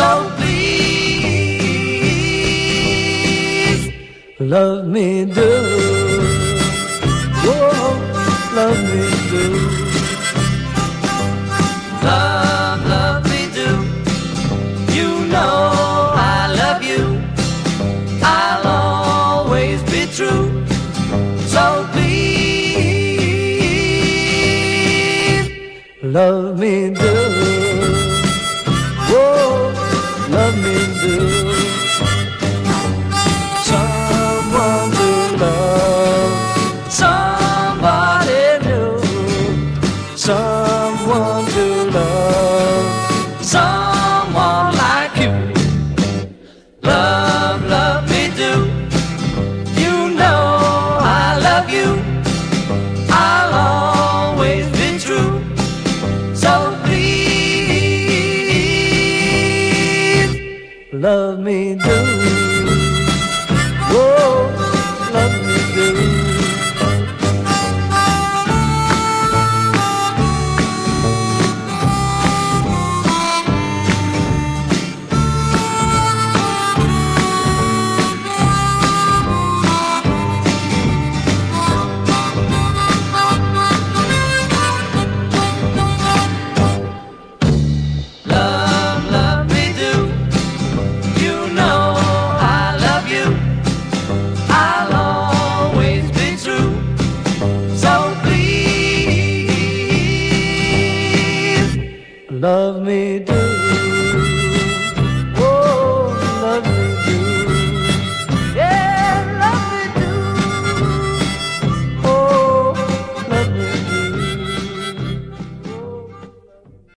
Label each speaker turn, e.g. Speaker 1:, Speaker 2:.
Speaker 1: So please, love me do. Oh, love me do.
Speaker 2: Love, love me do. You know I love you. I'll always be true. So please,
Speaker 1: love me do. Whoa. Someone to love.
Speaker 2: Somebody
Speaker 1: to love,
Speaker 2: someone Love me do.
Speaker 1: Whoa, Love me do.